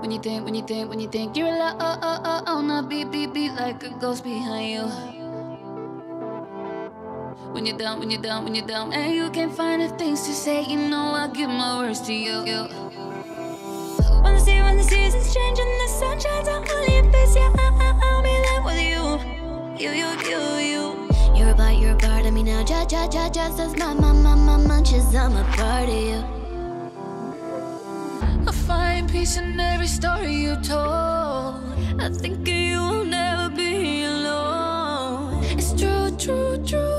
When you think, when you think, when you think you're alone, oh, oh, oh, oh, no, beat, beat, beat like a ghost behind you. When you're down, when you're down, when you're down, and you can't find the things to say, you know I give my words to you. you. When the sea, when the seasons change and the sun shines on your face, yeah, I, I, I'll be there with you. You, you, you, you. You're a part, you're a part of me now. Just, just, just, just as my, my, my, my munches, I'm a part of you. I find peace in every story you told. I think you will never be alone. It's true, true, true.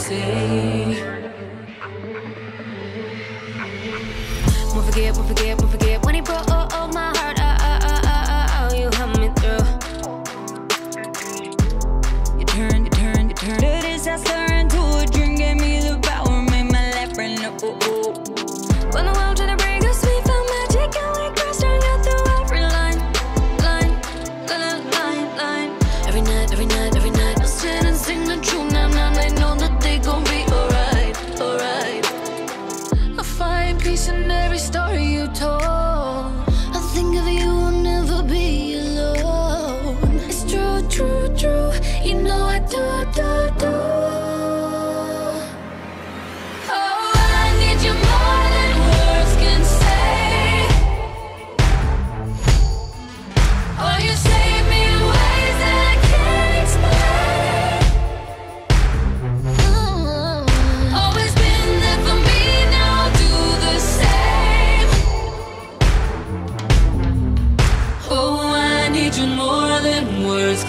Say. Won't forget, won't forget, won't forget when he broke oh, oh, my heart. Oh, oh, oh, oh, oh, oh, you helped me through. You turned, you turned, you turned a disaster into a dream. Gave me the power, made my life brand new. Oh, oh. When the world tried to break us, we found magic and we crossed our out through every line, line, line, line, line. Every night, every night, peace in every story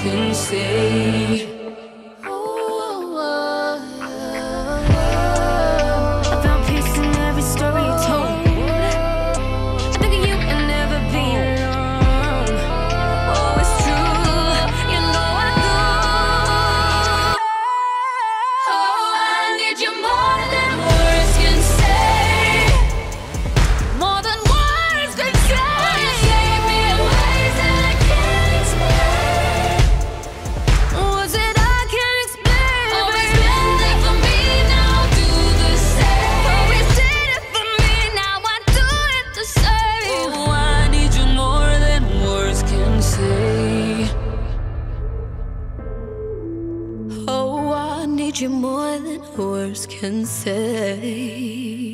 can say. Need you more than words can say.